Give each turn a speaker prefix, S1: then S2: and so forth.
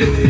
S1: Yeah.